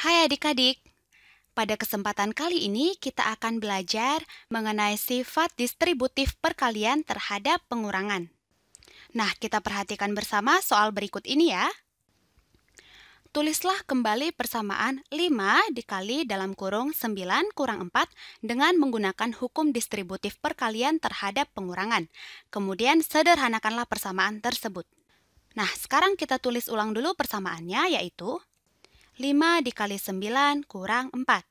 Hai adik-adik, pada kesempatan kali ini kita akan belajar mengenai sifat distributif perkalian terhadap pengurangan. Nah, kita perhatikan bersama soal berikut ini ya. Tulislah kembali persamaan 5 dikali dalam kurung 9 kurang 4 dengan menggunakan hukum distributif perkalian terhadap pengurangan. Kemudian sederhanakanlah persamaan tersebut. Nah, sekarang kita tulis ulang dulu persamaannya yaitu 5 dikali 9 kurang 4.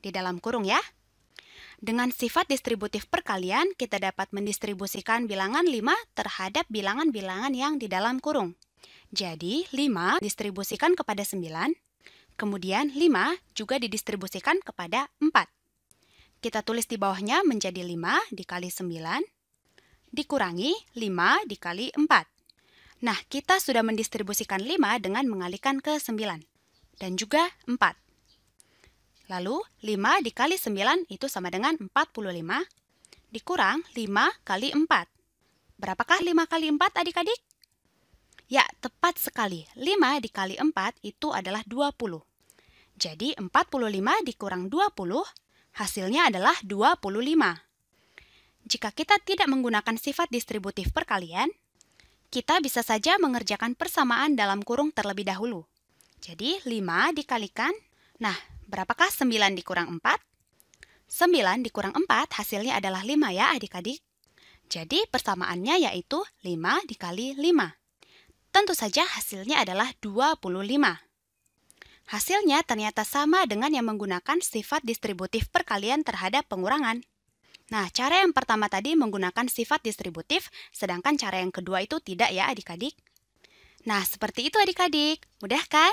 Di dalam kurung ya. Dengan sifat distributif perkalian, kita dapat mendistribusikan bilangan 5 terhadap bilangan-bilangan yang di dalam kurung. Jadi, 5 distribusikan kepada 9, kemudian 5 juga didistribusikan kepada 4. Kita tulis di bawahnya menjadi 5 dikali 9, dikurangi 5 dikali 4. Nah, kita sudah mendistribusikan 5 dengan mengalihkan ke 9, dan juga 4. Lalu, 5 dikali 9 itu sama dengan 45, dikurang 5 kali 4. Berapakah 5 kali 4 adik-adik? Ya, tepat sekali. 5 dikali 4 itu adalah 20. Jadi, 45 dikurang 20, hasilnya adalah 25. Jika kita tidak menggunakan sifat distributif perkalian, kita bisa saja mengerjakan persamaan dalam kurung terlebih dahulu. Jadi, 5 dikalikan. Nah, berapakah 9 dikurang 4? 9 dikurang 4 hasilnya adalah 5 ya adik-adik. Jadi, persamaannya yaitu 5 dikali 5. Tentu saja hasilnya adalah 25. Hasilnya ternyata sama dengan yang menggunakan sifat distributif perkalian terhadap pengurangan. Nah, cara yang pertama tadi menggunakan sifat distributif, sedangkan cara yang kedua itu tidak ya adik-adik. Nah, seperti itu adik-adik. Mudah kan?